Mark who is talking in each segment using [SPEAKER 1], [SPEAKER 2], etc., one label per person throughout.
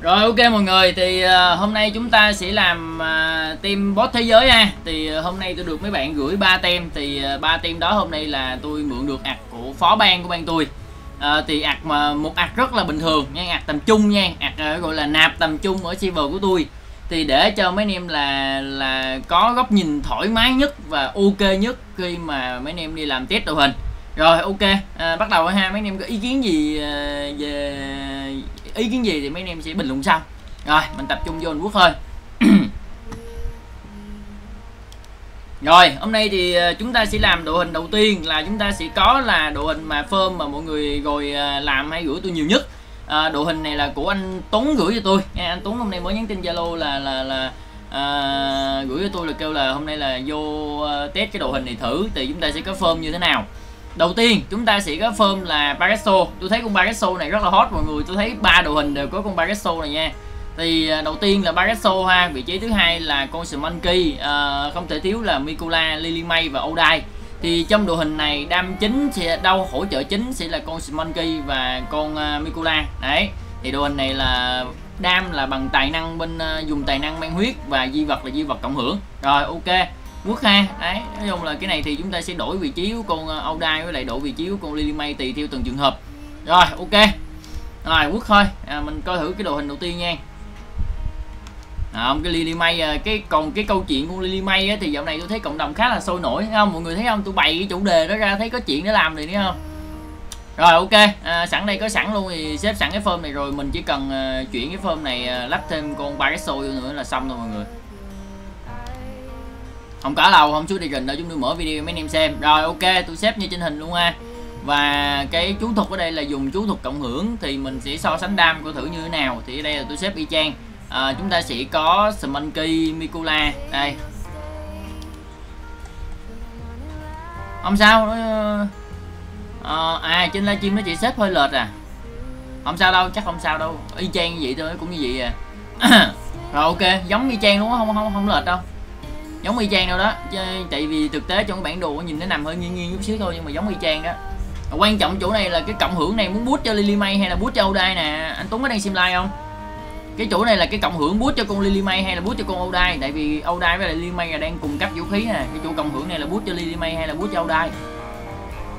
[SPEAKER 1] Rồi ok mọi người thì uh, hôm nay chúng ta sẽ làm uh, team boss thế giới ha. Thì uh, hôm nay tôi được mấy bạn gửi ba tem thì ba uh, đó hôm nay là tôi mượn được ạc của phó ban của ban tôi. Uh, thì ạc mà một ạc rất là bình thường nha, ạc tầm trung nha, ạc uh, gọi là nạp tầm trung ở server của tôi. Thì để cho mấy anh em là là có góc nhìn thoải mái nhất và ok nhất khi mà mấy anh em đi làm test đội hình. Rồi ok, à, bắt đầu ha mấy anh em có ý kiến gì uh, về ý kiến gì thì mấy anh em sẽ bình luận sau. Rồi mình tập trung vô anh quốc thôi rồi hôm nay thì ờ, chúng ta sẽ làm đội hình đầu tiên là chúng ta sẽ có là đội hình mà phơm mà mọi người rồi ờ, làm hay gửi tôi nhiều nhất. À, đội hình này là của anh Tuấn gửi cho tôi. Nha anh Tuấn hôm nay mới nhắn tin Zalo là là là à, gửi cho tôi là kêu là hôm nay là vô test cái đội hình này thử thì chúng ta sẽ có phơm như thế nào đầu tiên chúng ta sẽ có form là Bagesso tôi thấy con Bagesso này rất là hot mọi người. Tôi thấy ba đội hình đều có con Bagesso này nha. Thì à, đầu tiên là Bagesso ha. Vị trí thứ hai là con Smanky à, không thể thiếu là Mikula, Lily May và Odai. Thì trong đội hình này đam chính sẽ đâu hỗ trợ chính sẽ là con Smanky và con à, uh, Mikula đấy thì đội hình này là đam là bằng tài năng bên uh, dùng tài năng mang huyết và di vật là di vật cộng hưởng. Rồi ok quốc ha đấy nói chung là cái này thì chúng ta sẽ đổi vị trí của con ờ, Audai với lại đổi vị trí của con Lily May tùy theo từng trường hợp. Rồi ok. Rồi quốc thôi à, mình coi thử cái đội hình đầu tiên nha. À, cái Lily May ờ, cái còn cái câu chuyện của Lily May á, thì dạo này tôi thấy cộng đồng khá là sôi nổi thấy không? Mọi người thấy không? Tôi bày cái chủ đề đó ra thấy có chuyện để làm thì thấy không? Rồi ok à, sẵn đây có sẵn luôn thì xếp sẵn cái form này rồi mình chỉ cần uh, chuyển cái form này uh, lắp thêm con Barresso nữa là xong thôi mọi người không có lâu không xuống đi rình đâu chúng tôi mở video mấy anh em xem. Rồi ok tôi xếp như trên hình luôn ha. Và cái chú thuật ở đây là dùng chú thuật cộng hưởng thì mình sẽ so sánh đam của thử như thế nào. Thì ở đây là tôi xếp y chang. À, chúng ta sẽ có Smonkey Mikula. Đây. Không sao à, à trên livestream nó chỉ xếp hơi lệch à. Không sao đâu chắc không sao đâu. Y chang như vậy thôi cũng như vậy à. Rồi ok giống y chang luôn không không không lệch đâu giống y chang đâu đó chứ tại vì thực tế trong cái bản đồ nhìn nó nằm hơi nghiêng nghiêng chút xíu thôi nhưng mà giống y chang đó. Quan trọng chỗ này là cái cộng hưởng này muốn bút cho Lily May hay là bút cho Odai nè? Anh Tuấn có đang xem like không? Cái chỗ này là cái cộng hưởng bút cho con Lily May hay là bút cho con Odai? Tại vì Odai với lại Lily May là đang cùng cấp vũ khí nè. Cái chỗ cộng hưởng này là bút cho Lily May hay là bút cho Odai?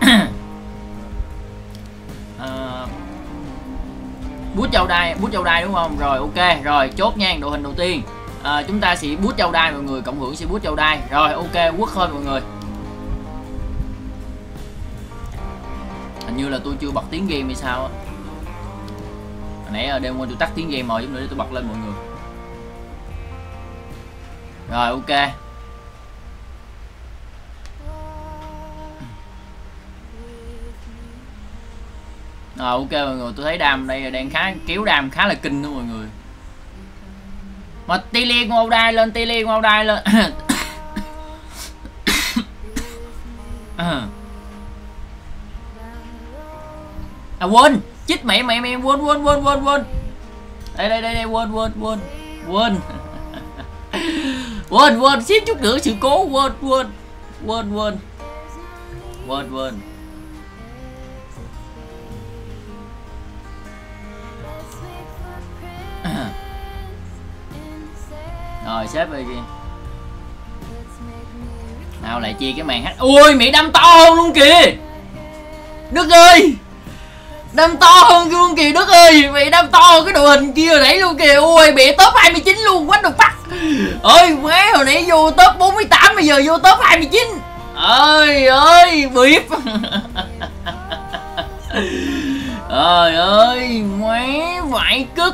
[SPEAKER 1] À, cho Odai bút cho Odai đúng không? Rồi ok. Rồi chốt nha đội hình đầu tiên à, chúng ta sẽ bút châu đai mọi người cộng hưởng sẽ bút châu đai. Rồi ok quốc hơn mọi người. Hình như là tôi chưa bật tiếng game hay sao á. Hồi nãy ở đêm qua tôi tắt tiếng game rồi nữa tôi bật lên mọi người. Rồi ok. Rồi ok mọi người tôi thấy đam đây đang khá kéo đam khá là kinh đó mọi người mà tili ngô đai lên tili ngô đai lên. Ờ. À quên. Chích mẹ mẹ mẹ, quên quên quên quên quên. Đây đây đây đây, quên quên quên quên. Quên quên, xíu chút nữa sự cố, quên quên quên quên quên quên. Rồi xếp đi nào lại chia cái màn hát. Ui, mỹ đâm to hơn luôn kìa. Đức ơi. Đâm to hơn luôn kìa, đức ơi. Mày đâm to hơn cái đội hình kia nãy luôn kìa. Ui bị top 29 luôn. Quá được bắt ơi má, hồi nãy vô top 48 bây giờ vô top 29 ơi ơi bịp trời ơi, má, vãi cứt.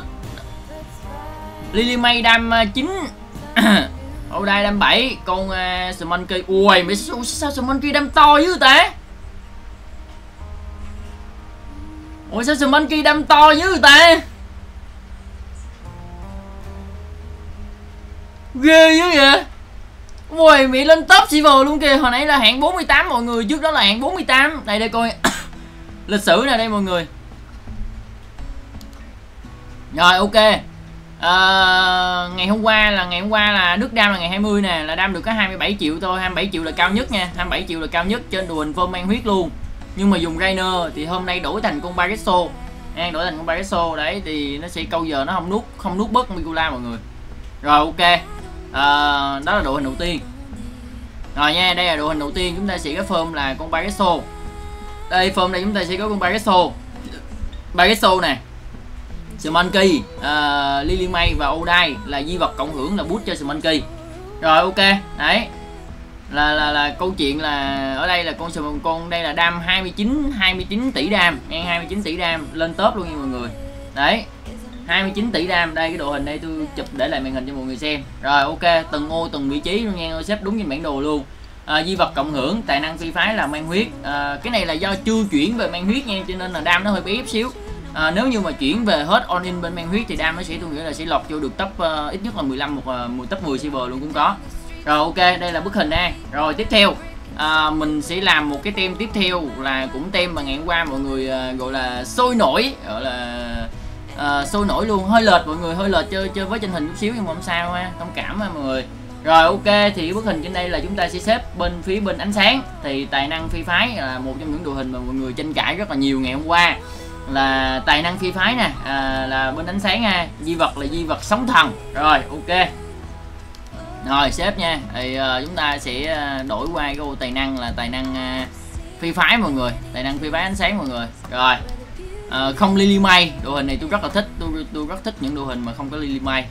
[SPEAKER 1] Lily May đam 9 à, Ô đây đam 7 Con à, uh, Smonkey Ui mày sao, sao Smonkey đam to dữ ta? Ôi sao Smonkey đam to dữ ta? Ghê dữ vậy? Ui mày lên top silver luôn kìa. Hồi nãy là hạng 48 mọi người Trước đó là hạng 48 Đây đây coi. Lịch sử nè đây mọi người. Rồi ok à, ngày hôm qua là ngày hôm qua là Đức đam là ngày 20 nè là đam được có 27 triệu thôi 27 triệu là cao nhất nha 27 triệu là cao nhất trên đồ hình phơm mang huyết luôn. Nhưng mà dùng Rainer thì hôm nay đổi thành con Bagesso An đổi thành con Pagaso đấy thì nó sẽ câu giờ nó không nuốt không nuốt bớt Mikula mọi người. Rồi ok. À, đó là đội hình đầu tiên. Rồi nha đây là đội hình đầu tiên chúng ta sẽ có form là con Pagaso đây form này chúng ta sẽ có con Pagaso Pagaso nè. Smonkey, uh, à, Lily May và Odai là di vật cộng hưởng là boost cho Smonkey rồi ok đấy. Là là là câu chuyện là ở đây là con con đây là đam 29 29 tỷ đam ngang 29 tỷ đam lên top luôn nha mọi người. Đấy 29 tỷ đam đây cái đội hình đây tôi chụp để lại màn hình cho mọi người xem. Rồi ok từng ô từng vị trí luôn nha xếp đúng trên bản đồ luôn. À, di vật cộng hưởng tài năng phi phái là mang huyết. À, cái này là do chưa chuyển về mang huyết nha cho nên là đam nó hơi bị ép xíu à, nếu như mà chuyển về hết on in bên man huyết thì đam nó sẽ tôi nghĩ là sẽ lọt vô được top uh, ít nhất là 15 một uh, top 10 silver luôn cũng có. Rồi ok đây là bức hình nè. Rồi tiếp theo. À, mình sẽ làm một cái tem tiếp theo là cũng tem mà ngày hôm qua mọi người à, gọi là sôi nổi gọi là à, sôi nổi luôn. Hơi lệch mọi người hơi lệch chơi chơi với trên hình chút xíu nhưng mà không sao ha thông cảm ha mọi người. Rồi ok thì bức hình trên đây là chúng ta sẽ xếp bên phía bên ánh sáng. Thì tài năng phi phái là một trong những đội hình mà mọi người tranh cãi rất là nhiều ngày hôm qua là tài năng phi phái nè à, là bên ánh sáng nha di vật là di vật sóng thần. Rồi ok. Rồi xếp nha. Thì uh, chúng ta sẽ ờ, đổi qua cái ô tài năng là tài năng uh, phi phái mọi người tài năng phi phái ánh sáng mọi người. Rồi uh, không lily may. Đội hình này tôi rất là thích tôi tôi rất thích những đội hình mà không có lily may.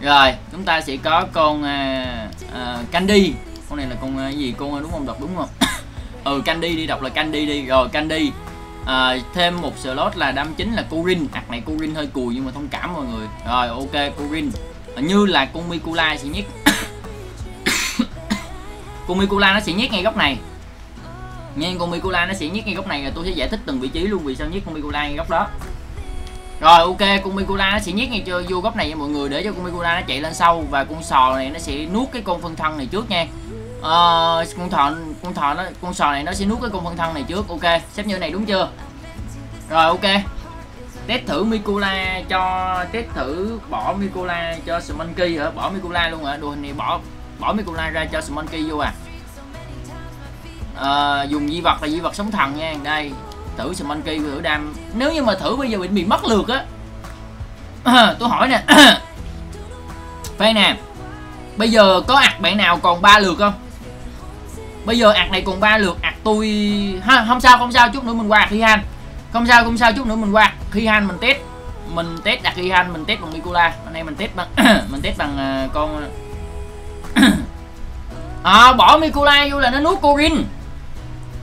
[SPEAKER 1] Rồi chúng ta sẽ có con uh, uh, candy. Con này là con uh, gì? Con đúng không? Đọc đúng không? Ừ candy đi đọc là candy đi. Rồi candy à, thêm một slot là đam chính là Kurin hạt này Kurin hơi cùi nhưng mà thông cảm mọi người. Rồi ok Corin như là con Mikula sẽ nhét con Mikula nó sẽ nhét ngay góc này. Nhưng con Mikula nó sẽ nhét ngay góc này rồi tôi sẽ giải thích từng vị trí luôn vì sao nhét con Mikula ngay góc đó. Rồi ok con Mikula nó sẽ nhét ngay vô góc này nha mọi người để cho con Mikula nó chạy lên sau và con sò này nó sẽ nuốt cái con phân thân này trước nha uh, con thọ con thọ nó con sò này nó sẽ nuốt cái con phân thân này trước. Ok xếp như này đúng chưa? Rồi ok. Test thử Mikula cho test thử bỏ Mikula cho Smonkey hả? Bỏ Mikula luôn hả? Đồ hình này bỏ bỏ Mikula ra cho Smonkey vô à. À, dùng di vật là di vật sống thần nha. Đây thử Smonkey thử đam. Nếu như mà thử bây giờ bị bị mất lượt á. À, tôi hỏi nè. Phê nè bây giờ có ạc bạn nào còn ba lượt không? Bây giờ ạc này còn ba lượt ạc tôi ha không sao không sao chút nữa mình qua khi han không sao không sao chút nữa mình qua khi han mình test. Mình test đặt khi han mình test bằng Mikula hôm nay mình test bằng mình test bằng uh, con ờ, à, bỏ Mikula vô là nó nuốt Corin.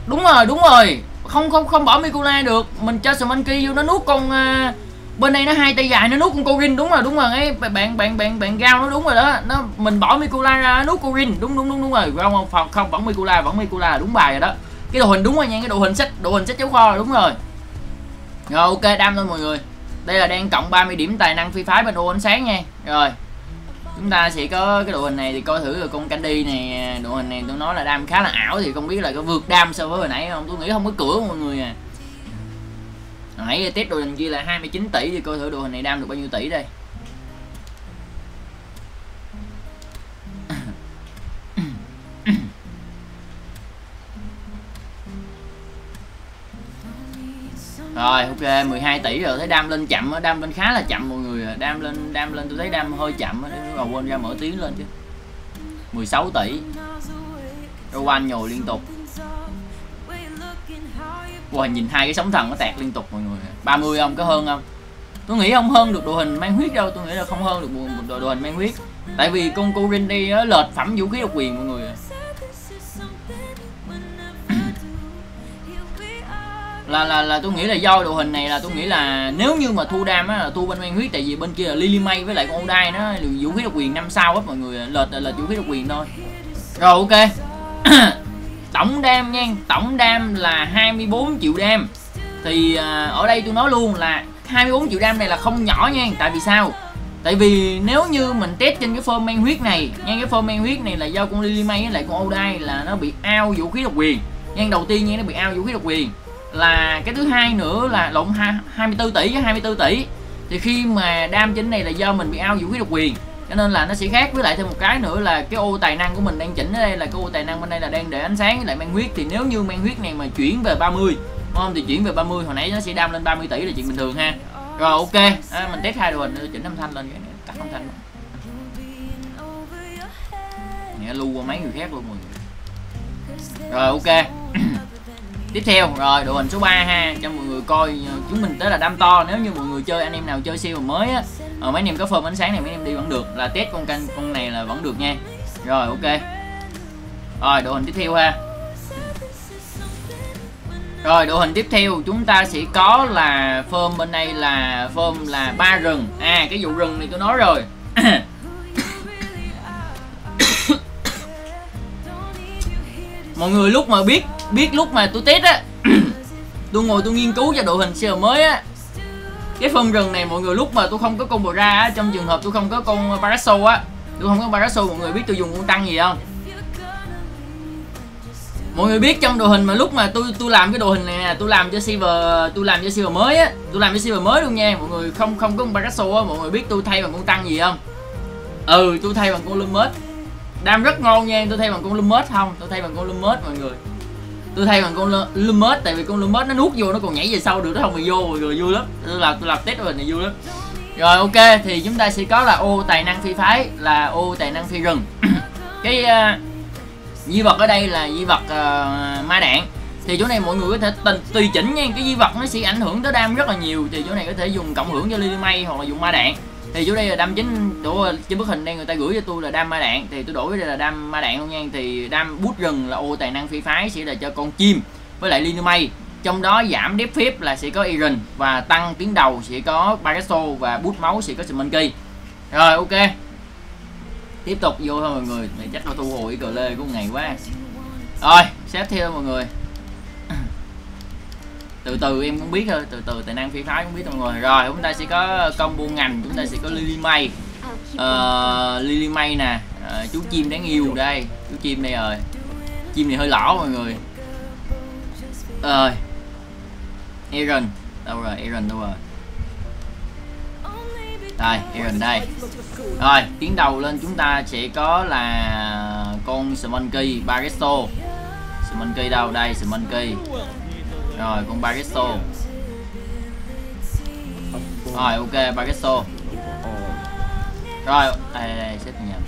[SPEAKER 1] Đúng rồi đúng rồi. Không không không bỏ Mikula được. Mình cho Smonkey vô nó nuốt con uh, bên đây nó hai tay dài, nó nuốt con Corin, đúng rồi đúng rồi. Ấy bạn bạn bạn bạn gao nó đúng rồi đó. Nó, mình bỏ Mikula ra nuốt Corin. Đúng đúng đúng đúng rồi. Không không không vẫn Mikula vẫn Mikula là đúng bài rồi đó. Cái đồ hình đúng rồi nha, cái đồ hình sách đồ hình sách cháo kho là đúng rồi. Rồi, ok, đam thôi mọi người. Đây là đang cộng 30 điểm tài năng phi phái bên ô ánh sáng nha. Rồi, chúng ta sẽ có cái đội hình này thì coi thử là con Candy này à, đội hình này tôi nói là đam khá là ảo thì không biết là có vượt đam so với hồi nãy không? Tôi nghĩ không có cửa mọi người à nãy test đội hình kia là 29 tỷ thì coi thử đội hình này đam được bao nhiêu tỷ đây? Rồi, ok 12 tỷ rồi, thấy đam lên chậm đam lên khá là chậm mọi người à. đam lên đam lên, tôi thấy đam hơi chậm rồi quên ra mở tiếng lên chứ. 16 tỷ. Rowan nhồi liên tục. Wow, nhìn hai cái sóng thần nó tẹt liên tục mọi người. 30 không có hơn không? Tôi nghĩ không hơn được đội hình mang huyết đâu. Tôi nghĩ là không hơn được một đội, đội hình mang huyết. Tại vì con cô Rindy á lệch phẩm vũ khí độc quyền mọi người là là là tôi nghĩ là do đội hình này là tôi nghĩ là nếu như mà thu đam á là thu bên mang huyết. Tại vì bên kia là Lily May với lại con Odai nó vũ khí độc quyền năm sao hết mọi người lệch là lệch vũ khí độc quyền thôi. Rồi ok tổng đam nha, tổng đam là 24 triệu đam. Thì à, ở đây tôi nói luôn là 24 triệu đam này là không nhỏ nha, tại vì sao? Tại vì nếu như mình test trên cái form men huyết này, nha, cái form men huyết này là do con Lily May với lại con Odai là nó bị ao vũ khí độc quyền. Nha, đầu tiên nha, nó bị ao vũ khí độc quyền. Là cái thứ hai nữa là lộn 24 tỷ với 24 tỷ. Thì khi mà đam chính này là do mình bị ao vũ khí độc quyền cho nên là nó sẽ khác với lại thêm một cái nữa là cái ô tài năng của mình đang chỉnh ở đây là cái ô tài năng bên đây là đang để ánh sáng với lại mang huyết. Thì nếu như mang huyết này mà chuyển về 30 không? Thì chuyển về 30 hồi nãy nó sẽ đam lên 30 tỷ là chuyện bình thường ha. Rồi ok. À, mình test hai đồ hình chỉnh âm thanh lên. Cái này tắt âm thanh. Nghe lưu qua mấy người khác luôn mọi người. Rồi ok tiếp theo, rồi, đội hình số 3 ha. Cho mọi người coi ờ, chúng mình tới là đam to. Nếu như mọi người chơi anh em nào chơi siêu mới á ờ, mấy anh em có phơm ánh sáng này, mấy anh em đi vẫn được. Là test con canh, con này là vẫn được nha. Rồi, ok. Rồi, đội hình tiếp theo ha. Rồi, đội hình tiếp theo, chúng ta sẽ có là phơm bên đây là phơm là ba rừng. À cái vụ rừng này tôi nói rồi. Mọi người lúc mà biết biết lúc mà tôi test á, tôi ngồi tôi nghiên cứu cho đội hình siêu mới á. Cái phân rừng này mọi người lúc mà tôi không có combo ra á, trong trường hợp tôi không có con paraso á, tôi không có paraso, mọi người biết tôi dùng con tăng gì không? Mọi người biết trong đội hình mà lúc mà tôi tôi làm cái đội hình này nè, tôi làm cho silver, tôi làm cho silver mới á, tôi làm cho silver mới luôn nha. Mọi người không không có con paraso á, mọi người biết tôi thay bằng con tăng gì không? Ừ tôi thay bằng con lumet đam rất ngon nha, tôi thay bằng con lumet không? Tôi thay bằng con lumet mọi người tôi thay bằng con Lumos tại vì con Lumos nó nuốt vô nó còn nhảy về sau được nó không bị vô mọi người vui lắm. Tôi làm tôi làm test rồi này vui lắm. Rồi ok thì chúng ta sẽ có là ô tài năng phi phái là ô tài năng phi rừng. Cái uh, di vật ở đây là di vật uh, ma đạn. Thì chỗ này mọi người có thể tình, tùy chỉnh nha cái di vật nó sẽ ảnh hưởng tới đam rất là nhiều. Thì chỗ này có thể dùng cộng hưởng cho lily may hoặc là dùng ma đạn thì chỗ đây là đam chính chỗ trên bức hình đây người ta gửi cho tôi là đam ma đạn. Thì tôi đổi đây là đam ma đạn luôn nha. Thì đam bút rừng là ô tài năng phi phái, sẽ là cho con chim với lại lily may. Trong đó giảm đép phép là sẽ có Iron và tăng tiếng đầu sẽ có Bagasso và bút máu sẽ có Smoky rồi, ok. Tiếp tục vô thôi mọi người. Này chắc là thu hồi cờ lê của ngày quá. Rồi, xếp theo mọi người từ từ em cũng biết thôi từ từ tài năng phi phái cũng biết mọi người. Rồi chúng ta sẽ có combo ngành chúng ta sẽ có Lily May. Uh, Lily May nè uh, chú chim đáng yêu đây. Chú chim đây rồi. Chim này hơi lỏ mọi người. Rồi uh, Aaron. Đâu rồi Aaron đâu rồi? Đây Aaron đây. Rồi tiến đầu lên chúng ta sẽ có là con Smoky Baresto Smoky đâu? Đây Smoky rồi con Bagesso rồi ok Bagesso rồi đây, đây, đây xếp nhầm.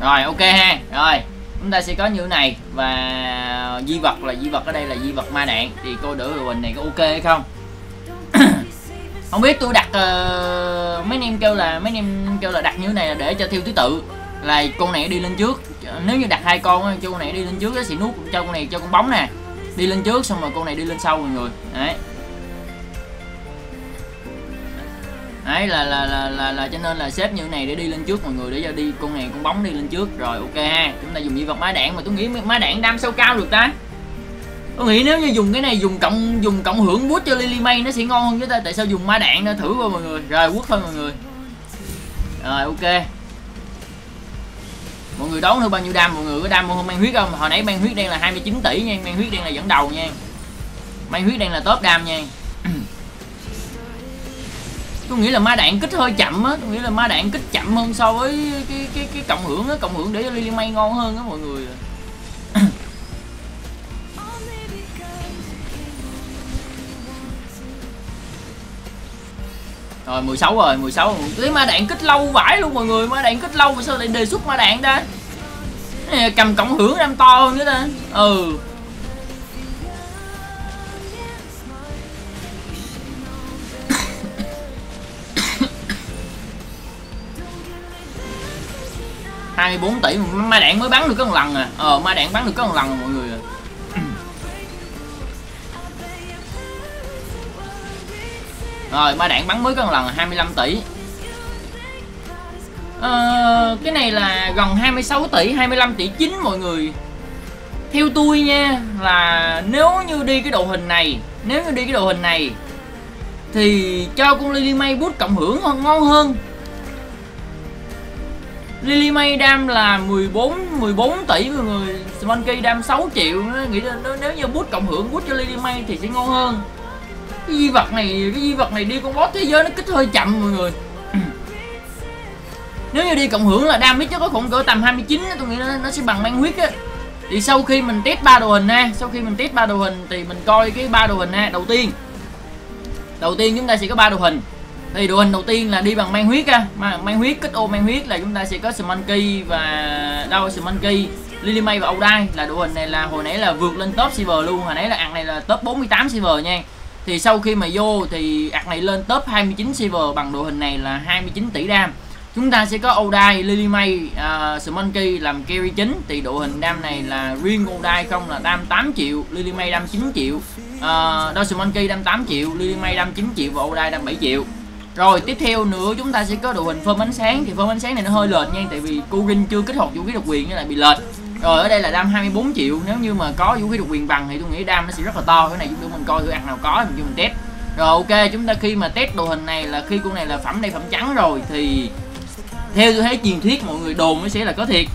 [SPEAKER 1] Rồi ok ha. Rồi chúng ta sẽ có như thế này và di vật là di vật ở đây là di vật ma đạn. Thì cô đỡ bình này có ok hay không? Không biết tôi đặt uh, mấy anh em kêu là mấy anh em kêu là đặt như thế này là để cho theo thứ tự. Là con này đi lên trước. Nếu như đặt hai con cho con này đi lên trước nó sẽ nuốt cho con này cho con bóng nè đi lên trước xong rồi con này đi lên sau mọi người. Đấy. Đấy là là là là, là cho nên là xếp như này để đi lên trước mọi người để cho đi con này con bóng đi lên trước. Rồi ok ha. Chúng ta dùng di vật má đạn mà tôi nghĩ má đạn đam sâu cao được ta? Tôi nghĩ nếu như dùng cái này dùng cộng dùng cộng hưởng bút cho lily may nó sẽ ngon hơn với ta. Tại sao dùng má đạn nữa thử qua mọi người? Rồi quất thôi mọi người. Rồi ok mọi người đoán thôi bao nhiêu đam? Mọi người có đam không? Mang huyết không? Hồi nãy mang huyết đang là 29 tỷ nha. Mang huyết đang là dẫn đầu nha. Mang huyết đang là top đam nha. Tôi nghĩ là ma đạn kích hơi chậm á. Tôi nghĩ là ma đạn kích chậm hơn so với cái cái cái cộng hưởng á. Cộng hưởng để cho lily may ngon hơn á, mọi người. Rồi 16 rồi, 16. Lấy ma đạn kích lâu vãi luôn mọi người, ma đạn kích lâu mà sao lại đề xuất ma đạn ta? Cầm cộng hưởng em to hơn nữa ta. Ừ. hai bốn tỷ ma đạn mới bắn được có một lần à ờ ma đạn bắn được có một lần à mọi người Rồi ba đạn bắn mới có một lần 25 tỷ. À, Cái này là gần 26 tỷ 25 tỷ 9 mọi người. Theo tôi nha Là nếu như đi cái độ hình này Nếu như đi cái độ hình này Thì cho con Lily May bút cộng hưởng hơn ngon hơn. Lily May đam là 14 14 tỷ mọi người. Monkey đam 6 triệu Nghĩ là nếu như bút cộng hưởng bút cho Lily May thì sẽ ngon hơn cái di vật này cái di vật này đi con boss thế giới nó kích hơi chậm mọi người. Nếu như đi cộng hưởng là damage chắc có khoảng cỡ tầm 29 tôi nghĩ nó, nó sẽ bằng mang huyết á. Thì sau khi mình test ba đồ hình ha sau khi mình test ba đồ hình thì mình coi cái ba đồ hình ha đầu tiên. Đầu tiên chúng ta sẽ có ba đồ hình. Thì đồ hình đầu tiên là đi bằng mang huyết á mang huyết kích ô mang huyết là chúng ta sẽ có Smoky và đâu Smoky Lily May và Odai là đội hình này là hồi nãy là vượt lên top silver luôn hồi nãy là ăn này là top 48 silver nha thì sau khi mà vô thì ạc này lên top 29 silver bằng đội hình này là 29 tỷ đam. Chúng ta sẽ có Odai, Lily May, à, uh, Smonkey làm carry chính. Thì đội hình đam này là riêng Odai không là đam 8 triệu, Lily May đam 9 triệu, à, uh, đó Smonkey đam 8 triệu, Lily May đam 9 triệu và Odai đam 7 triệu. Rồi tiếp theo nữa chúng ta sẽ có đội hình phơm ánh sáng. Thì phơm ánh sáng này nó hơi lệch nha tại vì Kurin chưa kích hoạt vũ khí độc quyền nên lại bị lệch rồi ở đây là đam 24 triệu. Nếu như mà có vũ khí độc quyền bằng thì tôi nghĩ đam nó sẽ rất là to. Cái này chúng mình coi thử ăn nào có mình cho mình test. Rồi, ok, chúng ta khi mà test đồ hình này là khi con này là phẩm đây phẩm trắng rồi thì theo tôi thấy truyền thuyết mọi người đồn nó sẽ là có thiệt.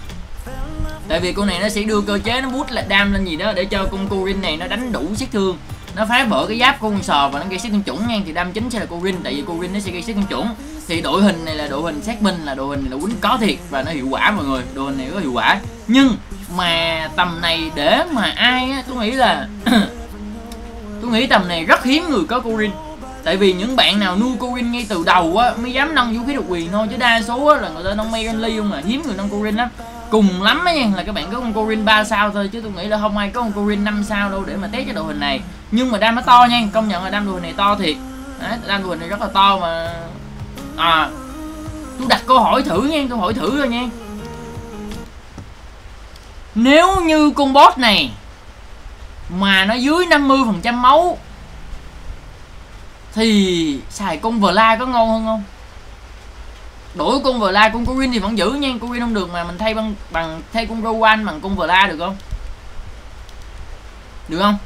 [SPEAKER 1] Tại vì con này nó sẽ đưa cơ chế, nó bút lại đam lên gì đó để cho con Corin này nó đánh đủ sát thương nó phá vỡ cái giáp của con sò và nó gây sát tinh chủng nha thì đam chính sẽ là cô Rin tại vì cô Rin nó sẽ gây sát tinh chủng. Thì đội hình này là đội hình xác minh là đội hình này là quýnh có thiệt và nó hiệu quả mọi người đội hình này có hiệu quả. Nhưng mà tầm này để mà ai á tôi nghĩ là tôi nghĩ tầm này rất hiếm người có cô Rin. Tại vì những bạn nào nuôi cô Rin ngay từ đầu á mới dám nâng vũ khí độc quyền thôi chứ đa số á, là người ta nâng Megan Lee không mà hiếm người nâng cô Rin lắm. Cùng lắm á nha là các bạn có con Corin 3 sao thôi chứ tôi nghĩ là không ai có con Corin 5 sao đâu để mà test cái đội hình này nhưng mà đam nó to nha công nhận là đam đùi này to thiệt. Đấy, đam đùi này rất là to mà. À tôi đặt câu hỏi thử nha câu hỏi thử rồi nha. Nếu như con boss này mà nó dưới 50% máu thì xài con Vla có ngon hơn không? Đổi con Vla la con Corin thì vẫn giữ nha Corin không được mà mình thay bằng bằng thay con Rowan bằng con Vla được không? Được không?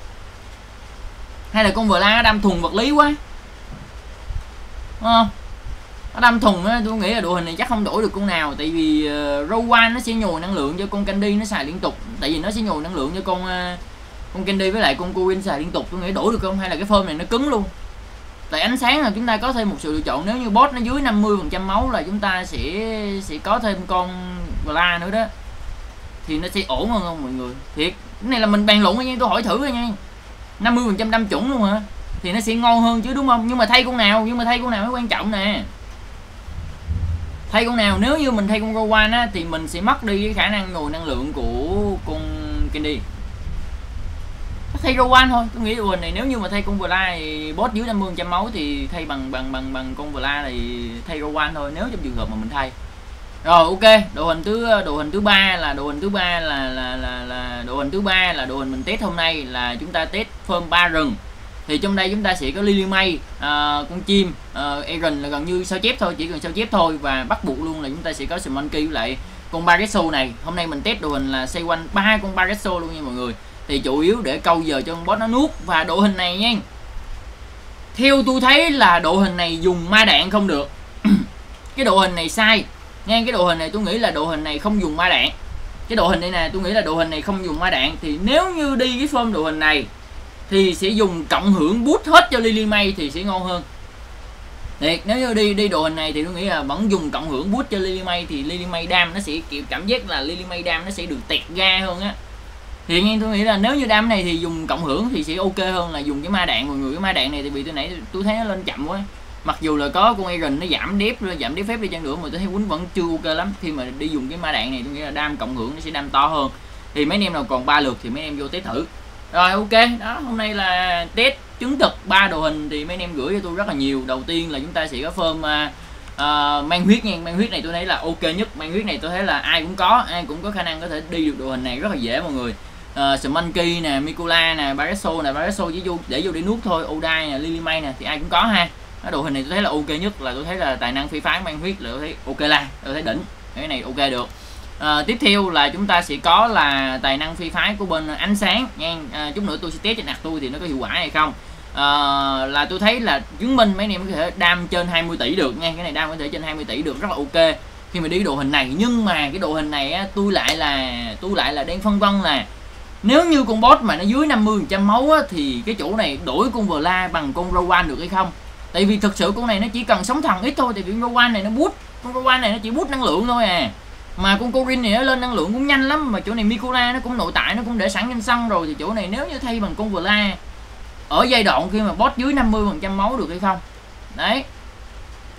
[SPEAKER 1] Hay là con vờ la nó đâm thùng vật lý quá. Đúng không? Nó đâm thùng á tôi nghĩ là đội hình này chắc không đổi được con nào tại vì uh, Rowan nó sẽ nhồi năng lượng cho con Candy nó xài liên tục. Tại vì nó sẽ nhồi năng lượng cho con uh, con Candy với lại con queen xài liên tục. Tôi nghĩ đổi được không? Hay là cái phơm này nó cứng luôn? Tại ánh sáng là chúng ta có thêm một sự lựa chọn. Nếu như boss nó dưới 50 phần trăm máu là chúng ta sẽ sẽ có thêm con la nữa đó. Thì nó sẽ ổn hơn không mọi người? Thiệt cái này là mình bàn luận nha tôi hỏi thử thôi nha. 50 phần trăm đâm chuẩn luôn hả? Thì nó sẽ ngon hơn chứ, đúng không? Nhưng mà thay con nào? Nhưng mà thay con nào mới quan trọng nè. Thay con nào? Nếu như mình thay con Rowan á, thì mình sẽ mất đi cái khả năng nồi năng lượng của con Candy. Thay Rowan thôi. Tôi nghĩ Rowan này, nếu như mà thay con Vla thì boss dưới 50 trăm máu thì thay bằng bằng bằng bằng con Vla thì thay Rowan thôi. Nếu trong trường hợp mà mình thay rồi ok. Đồ hình thứ đồ hình thứ ba là đồ hình thứ ba là là là là đồ hình thứ ba là đồ hình mình test hôm nay là chúng ta test phơm ba rừng. Thì trong đây chúng ta sẽ có Lily May uh, con chim ờ, uh, Aaron là gần như sao chép thôi chỉ cần sao chép thôi và bắt buộc luôn là chúng ta sẽ có Smoky với lại con Baresso này. Hôm nay mình test đồ hình là xoay quanh ba con Baresso luôn nha mọi người. Thì chủ yếu để câu giờ cho con boss nó nuốt và độ hình này nha. Theo tôi thấy là độ hình này dùng ma đạn không được. Cái độ hình này sai ngang cái độ hình này tôi nghĩ là độ hình này không dùng ma đạn. Cái độ hình này nè tôi nghĩ là độ hình này không dùng ma đạn. Thì nếu như đi cái form độ hình này thì sẽ dùng cộng hưởng bút hết cho Lily May thì sẽ ngon hơn. Thiệt, nếu như đi đi độ hình này thì tôi nghĩ là vẫn dùng cộng hưởng bút cho Lily May thì Lily May đam nó sẽ kiểu cảm giác là Lily May đam nó sẽ được tẹt ga hơn á. Thì nghe tôi nghĩ là nếu như đam này thì dùng cộng hưởng thì sẽ ok hơn là dùng cái ma đạn. Mọi người cái ma đạn này thì bị tôi nãy tôi thấy nó lên chậm quá mặc dù là có con iron nó giảm đép giảm đép phép đi chăng nữa mà tôi thấy quýnh vẫn chưa ok lắm. Khi mà đi dùng cái ma đạn này tôi nghĩ là đam cộng hưởng nó sẽ đam to hơn. Thì mấy anh em nào còn ba lượt thì mấy anh em vô test thử. Rồi ok. Đó hôm nay là test chứng thực ba đồ hình thì mấy anh em gửi cho tôi rất là nhiều. Đầu tiên là chúng ta sẽ có phơm uh, uh, mang huyết nha. Mang huyết này tôi thấy là ok nhất. Mang huyết này tôi thấy là ai cũng có ai cũng có khả năng có thể đi được đồ hình này rất là dễ mọi người. Ờ, uh, Smanky nè, Mikula nè, Baresso nè, Baresso chỉ vô để vô để nuốt thôi, Odai nè, Lily nè thì ai cũng có ha. Cái đội hình này tôi thấy là ok nhất là tôi thấy là tài năng phi phán mang huyết là tôi thấy ok la, tôi thấy đỉnh. Cái này ok được. À, tiếp theo là chúng ta sẽ có là tài năng phi phái của bên ánh sáng nha. À, chút nữa tôi sẽ test trên nạt tôi thì nó có hiệu quả hay không. À, là tôi thấy là chứng minh mấy anh em có thể đam trên 20 tỷ được nha. Cái này đam có thể trên 20 tỷ được rất là ok. Khi mà đi độ hình này nhưng mà cái độ hình này á, tôi lại là tôi lại là đang phân vân là nếu như con boss mà nó dưới 50 trăm máu á, thì cái chỗ này đổi con Vla bằng con Rowan được hay không? Tại vì thực sự con này nó chỉ cần sống thần ít thôi, tại vì con Rowan này nó bút. Con Rowan này nó chỉ bút năng lượng thôi à. Mà con Corin này nó lên năng lượng cũng nhanh lắm, mà chỗ này Mikula nó cũng nội tại, nó cũng để sẵn trên sân rồi, thì chỗ này nếu như thay bằng con Vla, ở giai đoạn khi mà boss dưới 50 phần trăm máu được hay không? Đấy.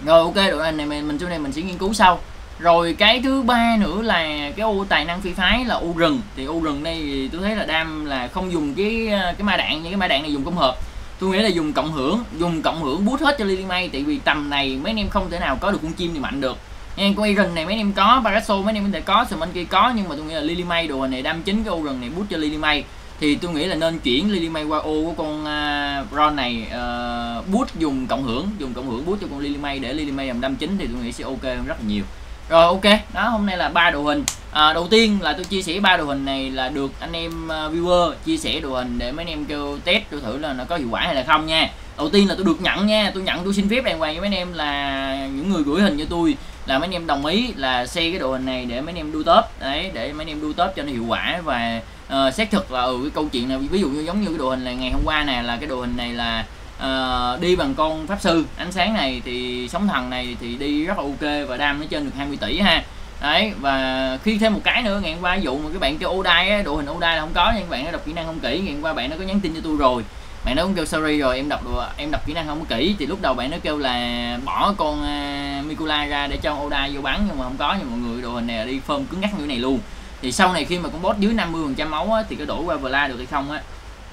[SPEAKER 1] Rồi, ok đội này mình mình, chỗ này mình sẽ nghiên cứu sau. Rồi cái thứ ba nữa là cái ô tài năng phi phái là ô rừng thì ô rừng đây thì tôi thấy là đam là không dùng cái cái ma đạn như cái ma đạn này dùng công hợp tôi nghĩ là dùng cộng hưởng dùng cộng hưởng bút hết cho Lily May tại vì tầm này mấy anh em không thể nào có được con chim thì mạnh được. Nha con Iron này mấy anh em có Paraso mấy anh em có thể có Summon kia có nhưng mà tôi nghĩ là Lily May đồ này đam chính cái ô này bút cho Lily May. Thì tôi nghĩ là nên chuyển Lily May qua ô của con uh, Ron này ờ, uh, bút dùng cộng hưởng dùng cộng hưởng bút cho con Lily May để Lily May làm đâm chính thì tôi nghĩ sẽ ok hơn rất là nhiều rồi ok. Đó hôm nay là ba đồ hình. À, đầu tiên là tôi chia sẻ ba đồ hình này là được anh em uh, viewer chia sẻ đồ hình để mấy anh em kêu test tôi thử là nó có hiệu quả hay là không nha. Đầu tiên là tôi được nhận nha. Tôi nhận tôi xin phép đàng hoàng với mấy anh em là những người gửi hình cho tôi. Là mấy anh em đồng ý là xe cái đồ hình này để mấy anh em đu top đấy để mấy anh em đu top cho nó hiệu quả và uh, xác thực là ừ cái câu chuyện này ví dụ như giống như cái đồ hình này ngày hôm qua nè là cái đồ hình này là Ờ, đi bằng con pháp sư. Ánh sáng này thì sóng thần này thì đi rất là ok và đam nó trên được 20 tỷ ha. Đấy và khi thêm một cái nữa ngày hôm qua ví dụ mà các bạn kêu Odai đội hình Odai là không có nhưng các bạn nó đọc kỹ năng không kỹ ngày hôm qua bạn nó có nhắn tin cho tôi rồi. Bạn nó cũng kêu sorry rồi em đọc được em đọc kỹ năng không kỹ. Thì lúc đầu bạn nó kêu là bỏ con à, uh, Mikula ra để cho Oda vô bắn nhưng mà không có nhưng mọi người đội hình này đi phơm cứng ngắc như này luôn. Thì sau này khi mà con boss dưới 50 phần trăm máu á, thì có đổi qua Vla được hay không á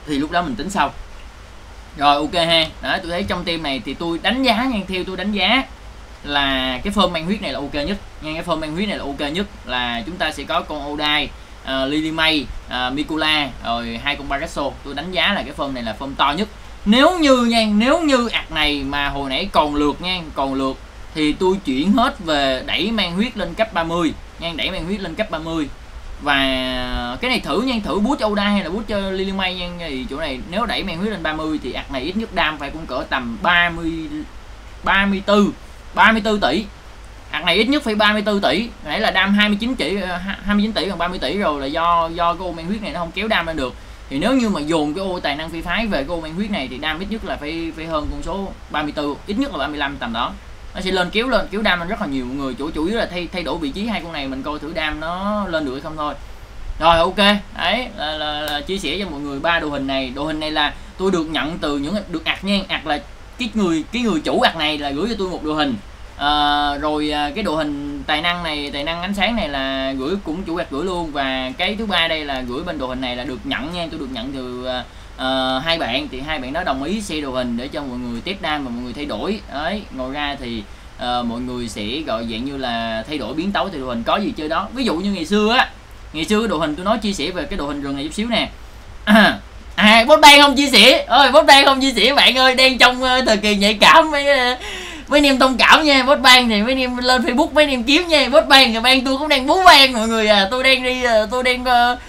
[SPEAKER 1] thì lúc đó mình tính sau rồi ok ha. Đó tôi thấy trong team này thì tôi đánh giá nha theo tôi đánh giá là cái phơm mang huyết này là ok nhất. Nha cái phơm mang huyết này là ok nhất là chúng ta sẽ có con Odai uh, Lily May ờ, uh, Mikula rồi hai con Barasso. Tôi đánh giá là cái phơm này là phơm to nhất. Nếu như nha nếu như ạc này mà hồi nãy còn lượt nha còn lượt thì tôi chuyển hết về đẩy mang huyết lên cấp 30 nha đẩy mang huyết lên cấp 30 và cái này thử nha, thử bút cho Oda hay là bút cho uh, Lily May nha, thì chỗ này nếu đẩy mang huyết lên 30 thì ạc này ít nhất đam phải cũng cỡ tầm 30 34 34 tỷ. Ạc này ít nhất phải 34 tỷ. Nãy là đam 29 tỷ 29 tỷ còn 30 tỷ rồi là do do cái ô mang huyết này nó không kéo đam lên được. Thì nếu như mà dồn cái ô tài năng phi phái về cái ô mang huyết này thì đam ít nhất là phải phải hơn con số 34 ít nhất là 35 tầm đó nó sẽ lên kéo lên kéo đam lên rất là nhiều người. Chủ chủ yếu là thay thay đổi vị trí hai con này mình coi thử đam nó lên được hay không thôi. Rồi ok. Đấy là, là, là chia sẻ cho mọi người ba đồ hình này. Đồ hình này là tôi được nhận từ những được ạc nha. Ạc là cái người cái người chủ ạc này là gửi cho tôi một đồ hình. Ờ, à, rồi cái đồ hình tài năng này tài năng ánh sáng này là gửi cũng chủ ạc gửi luôn. Và cái thứ ba đây là gửi bên đồ hình này là được nhận nha. Tôi được nhận từ à, uh, hai bạn thì hai bạn đó đồng ý xe đồ hình để cho mọi người test đam và mọi người thay đổi. Đấy ngồi ra thì uh, mọi người sẽ gọi dạng như là thay đổi biến tấu thì đồ hình. Có gì chơi đó. Ví dụ như ngày xưa á ngày xưa đồ hình tôi nói chia sẻ về cái đồ hình rừng này chút xíu nè. À, à đen không chia sẻ. Ơi bot đen không chia sẻ bạn ơi đang trong uh, thời kỳ nhạy cảm mấy uh, mấy anh em thông cảm nha. Bot ban thì mấy anh em lên facebook mấy anh em kiếm nha. Bot ban thì ban tôi cũng đang bú ban mọi người à. Tôi đang đi tôi đang uh,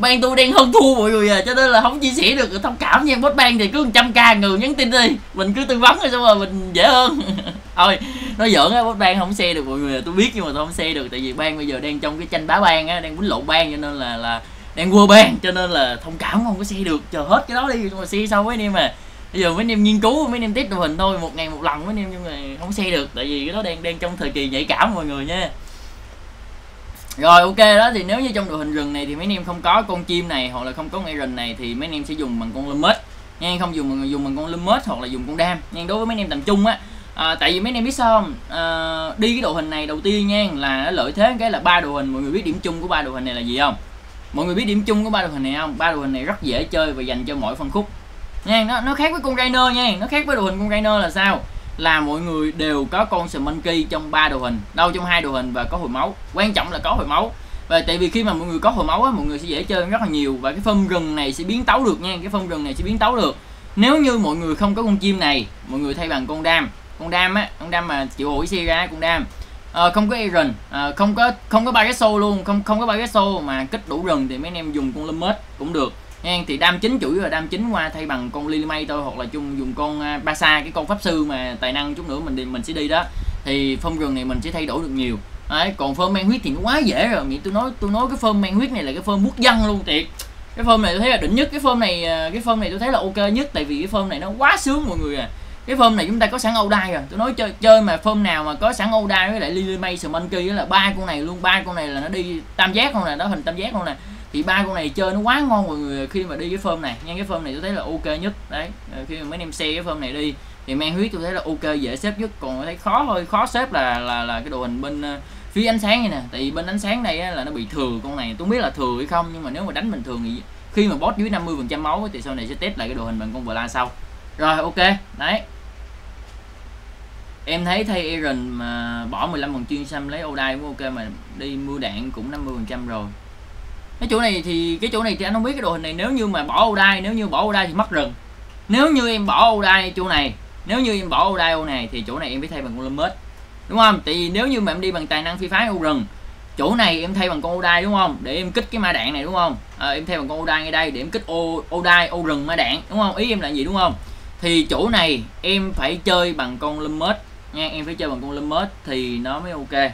[SPEAKER 1] ban tôi đang hơn thua mọi người à cho nên là không chia sẻ được thông cảm nha. Bot ban thì cứ 100 k người nhắn tin đi. Mình cứ tư vấn rồi xong rồi mình dễ hơn. Thôi, nói giỡn á, bot ban không xe được mọi người à. tôi biết nhưng mà tôi không xe được, tại vì ban bây giờ đang trong cái tranh bá ban á, đang quýnh lộn ban cho nên là là đang quơ ban cho nên là thông cảm không có xe được. Chờ hết cái đó đi rồi xe sau với anh em à. Bây giờ mấy anh em nghiên cứu, mấy anh em test đồ hình thôi, một ngày một lần, mấy anh em nhưng mà không xe được, tại vì cái đó đang đang trong thời kỳ nhạy cảm mọi người nha rồi ok đó thì nếu như trong đội hình rừng này thì mấy anh em không có con chim này hoặc là không có ngay rừng này thì mấy anh em sẽ dùng bằng con limit nha không dùng bằng dùng bằng con limit hoặc là dùng con đam. Nha đối với mấy anh em tầm trung á à, tại vì mấy anh em biết sao không? À, đi cái đội hình này đầu tiên nha là lợi thế cái là ba đội hình mọi người biết điểm chung của ba đội hình này là gì không? Mọi người biết điểm chung của ba đội hình này không? Ba đội hình này rất dễ chơi và dành cho mỗi phân khúc. Nha nó nó khác với con Rainer nha nó khác với đội hình con Rainer là sao? Là mọi người đều có con Monkey trong ba đồ hình đâu trong hai đồ hình và có hồi máu. Quan trọng là có hồi máu. Và tại vì khi mà mọi người có hồi máu á mọi người sẽ dễ chơi rất là nhiều và cái phân rừng này sẽ biến tấu được nha cái phân rừng này sẽ biến tấu được. Nếu như mọi người không có con chim này mọi người thay bằng con đam. Con đam á con đam mà chịu ổi xe ra con đam. À, không có Aaron à, ờ, không có không có ba cái xô luôn không không có ba cái xô mà kích đủ rừng thì mấy anh em dùng con Limit cũng được nha thì đam chính chủ yếu là đam chính qua thay bằng con Lily May thôi, hoặc là chung dùng con à, Basa, cái con pháp sư mà tài năng chút nữa mình đi, mình sẽ đi đó. Thì phong rừng này mình sẽ thay đổi được nhiều. Đấy, còn phơm men huyết thì nó quá dễ rồi. Nghĩ tôi nói tôi nói cái phơm men huyết này là cái phơm quốc dân luôn, thiệt. Cái phơm này tôi thấy là đỉnh nhất. Cái phơm này à, cái phơm này tôi thấy là ok nhất, tại vì cái phơm này nó quá sướng mọi người à. Cái phơm này chúng ta có sẵn âu đai rồi. Tôi nói chơi chơi mà phơm nào mà có sẵn âu đai với lại lily may smoky là ba con này luôn. Ba con này là nó đi tam giác không nè đó hình tam giác không nè thì ba con này chơi nó quá ngon mọi người khi mà đi cái phơm này. Nha cái phơm này tôi thấy là ok nhất. Đấy khi mà mấy em xe cái phơm này đi thì mang huyết tôi thấy là ok dễ xếp nhất. Còn thấy khó hơi khó xếp là là là cái đồ hình bên ờ, phía ánh sáng này nè. Tại vì bên ánh sáng này á, là nó bị thừa con này. Tôi không biết là thừa hay không nhưng mà nếu mà đánh bình thường thì khi mà boss dưới 50 phần trăm máu thì sau này sẽ test lại cái đồ hình bằng con Vla sau. Rồi ok. Đấy. Em thấy thay Aaron mà bỏ 15 phần chuyên xăm lấy Odai cũng ok mà đi mua đạn cũng 50 phần trăm rồi cái chỗ này thì cái chỗ này thì anh không biết cái đồ hình này. Nếu như mà bỏ Odai nếu như bỏ Odai thì mất rừng. Nếu như em bỏ Odai chỗ này nếu như em bỏ Odai ô này thì chỗ này em phải thay bằng con Lumet đúng không? Tại vì nếu như mà em đi bằng tài năng phi phái ô rừng chỗ này em thay bằng con Odai đúng không? Để em kích cái ma đạn này đúng không? À, em thay bằng con Odai ngay đây để em kích ô Odai ô rừng ma đạn đúng không? Ý em là gì đúng không? Thì chỗ này em phải chơi bằng con Lumet nha. Em phải chơi bằng con Lumet thì nó mới ok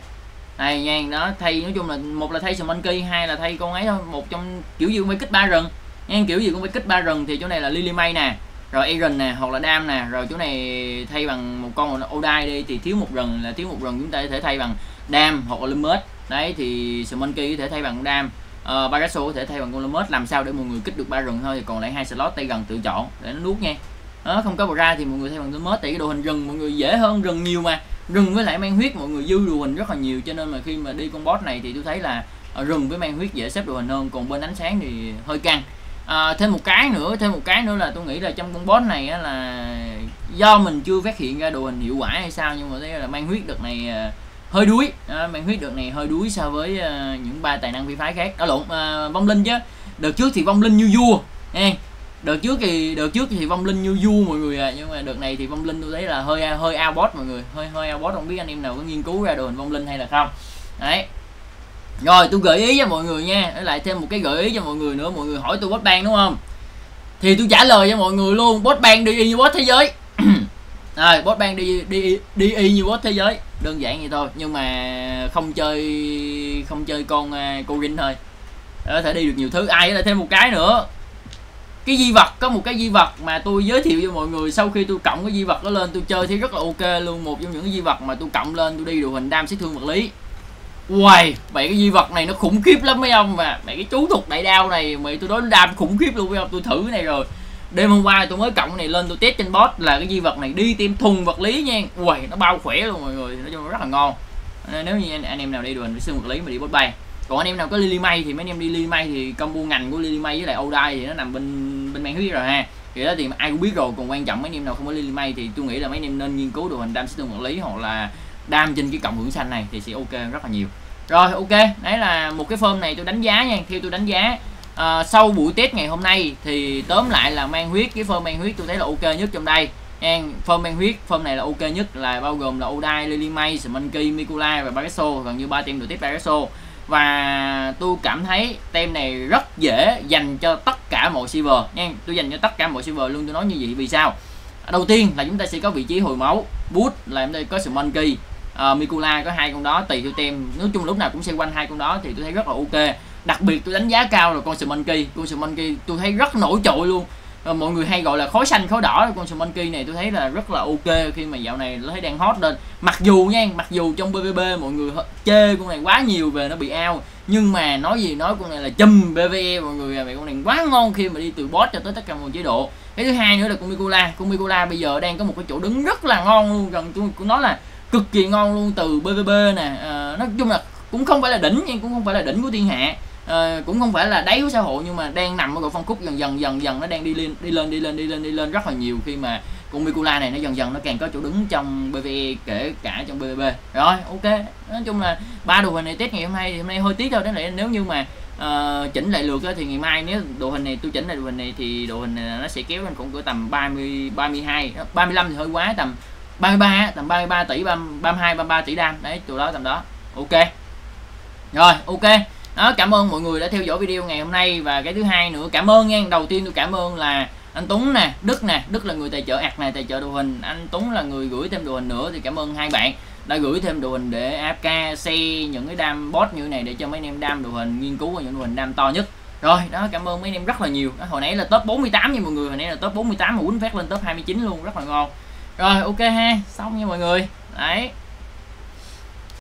[SPEAKER 1] này nha nó thay nói chung là một là thay Smoky hai là thay con ấy thôi một trong kiểu gì cũng phải kích ba rừng. Nha kiểu gì cũng phải kích ba rừng thì chỗ này là Lily May nè rồi Aaron nè hoặc là Dam nè rồi chỗ này thay bằng một con Odai đi thì thiếu một rừng là thiếu một rừng chúng ta có thể thay bằng Dam hoặc là Lumet đấy thì Smoky có thể thay bằng Dam. Ờ, uh, Barasso có thể thay bằng con Lumet làm sao để mọi người kích được ba rừng thôi thì còn lại hai slot tay gần tự chọn để nó nuốt nha. Đó không có bờ ra thì mọi người thay bằng Lumet tại cái đồ hình rừng mọi người dễ hơn rừng nhiều mà rừng với lại mang huyết mọi người dư đồ hình rất là nhiều cho nên mà khi mà đi con boss này thì tôi thấy là ờ, rừng với mang huyết dễ xếp đồ hình hơn còn bên ánh sáng thì hơi căng. À, thêm một cái nữa thêm một cái nữa là tôi nghĩ là trong con boss này á, là do mình chưa phát hiện ra đồ hình hiệu quả hay sao nhưng mà thấy là mang huyết đợt này ờ, hơi đuối. À, mang huyết đợt này hơi đuối so với uh, những ba tài năng phi phái khác. Đó lộn uh, vong linh chứ. Đợt trước thì vong linh như vua nha đợt trước thì đợt trước thì vong linh như du mọi người à nhưng mà đợt này thì vong linh tôi thấy là hơi hơi ao mọi người hơi hơi ao không biết anh em nào có nghiên cứu ra đồ hình vong linh hay là không. Đấy. Rồi tôi gợi ý cho mọi người nha để lại thêm một cái gợi ý cho mọi người nữa mọi người hỏi tôi bot bang đúng không? Thì tôi trả lời cho mọi người luôn bot bang đi y như bot thế giới. Rồi bot bang đi đi đi y như bot thế giới. Đơn giản vậy thôi nhưng mà không chơi không chơi con uh, cô rin thôi. Có thể đi được nhiều thứ. Ai lại thêm một cái nữa? Cái di vật có một cái di vật mà tôi giới thiệu cho mọi người sau khi tôi cộng cái di vật đó lên tôi chơi thì rất là ok luôn. Một trong những cái di vật mà tôi cộng lên tôi đi đồ hình đam sát thương vật lý. Uầy, mày cái di vật này nó khủng khiếp lắm mấy ông mà. Mày cái chú thuật đại đao này mày tôi nói đam khủng khiếp luôn mấy ông tôi thử cái này rồi. Đêm hôm qua tôi mới cộng này lên tôi test trên boss là cái di vật này đi tiêm thùng vật lý nha. Uầy, nó bao khỏe luôn mọi người, nói chung nó rất là ngon. Ờ, nếu như anh, anh em nào đi đồ hình xương vật lý mà đi bot bay. Còn anh em nào có Lily May thì mấy anh em đi Lily May thì combo ngành của Lily May với lại Odai thì nó nằm bên bên mang huyết rồi ha. Thì đó thì ai cũng biết rồi còn quan trọng mấy anh em nào không có Lily May thì tôi nghĩ là mấy anh em nên nghiên cứu đồ hình đam system vật lý hoặc là đam trên cái cộng hưởng xanh này thì sẽ ok rất là nhiều. Rồi ok đấy là một cái form này tôi đánh giá nha theo tôi đánh giá. À, sau buổi test ngày hôm nay thì tóm lại là mang huyết cái form mang huyết tôi thấy là ok nhất trong đây. Em form mang huyết form này là ok nhất là bao gồm là Odai, Lily May, Smoky, Mikula và Bagasso gần như ba team được tiếp Bagasso và tôi cảm thấy tem này rất dễ dành cho tất cả mọi silver nha. Tôi dành cho tất cả mọi silver luôn tôi nói như vậy vì sao? Đầu tiên là chúng ta sẽ có vị trí hồi máu bút là em đây có sự monkey. Uh, Mikula có hai con đó tùy theo tem. Nói chung lúc nào cũng xoay quanh hai con đó thì tôi thấy rất là ok. Đặc biệt tôi đánh giá cao là con Smonkey con Smonkey tôi thấy rất nổi trội luôn. Ờ, mọi người hay gọi là khói xanh khói đỏ. Con Monkey này tôi thấy là rất là ok khi mà dạo này tôi thấy đang hot lên. Mặc dù nha mặc dù trong PVP mọi người chê con này quá nhiều về nó bị ao nhưng mà nói gì nói con này là chùm PVE mọi người à con này quá ngon khi mà đi từ boss cho tới tất cả mọi chế độ. Cái thứ hai nữa là con Mikula con Mikula bây giờ đang có một cái chỗ đứng rất là ngon luôn gần tôi cũng nói là cực kỳ ngon luôn từ PVP nè. À, nói chung là cũng không phải là đỉnh nhưng cũng không phải là đỉnh của thiên hạ uh, cũng không phải là đáy của xã hội nhưng mà đang nằm ở độ phân khúc dần dần dần dần nó đang đi lên đi lên đi lên đi lên đi lên rất là nhiều khi mà con Mikula này nó dần dần nó càng có chỗ đứng trong PVE kể cả trong PVP rồi ok. Nói chung là ba đồ hình này test ngày hôm nay thì hôm nay hơi tiếc thôi. Đấy lại nếu như mà uh, chỉnh lại lượt thì ngày mai nếu đồ hình này tôi chỉnh lại đồ hình này thì đồ hình này nó sẽ kéo lên cũng cỡ tầm 30 32 35 thì hơi quá tầm 33 tầm 33 tỷ 32 33 tỷ đam. Đấy chỗ đó tầm đó. Ok. Rồi ok đó cảm ơn mọi người đã theo dõi video ngày hôm nay. Và cái thứ hai nữa cảm ơn nha. Đầu tiên tôi cảm ơn là anh Tuấn nè Đức nè. Đức là người tài trợ ạc này tài trợ đồ hình. Anh Tuấn là người gửi thêm đồ hình nữa thì cảm ơn hai bạn đã gửi thêm đồ hình để AFK xe những cái đam bot như này để cho mấy anh em đam đồ hình nghiên cứu và những đồ hình đam to nhất. Rồi đó cảm ơn mấy anh em rất là nhiều. Đó, hồi nãy là top 48 nha mọi người. Hồi nãy là top 48 mà quýnh phát lên top 29 luôn rất là ngon. Rồi ok ha. Xong nha mọi người. Đấy.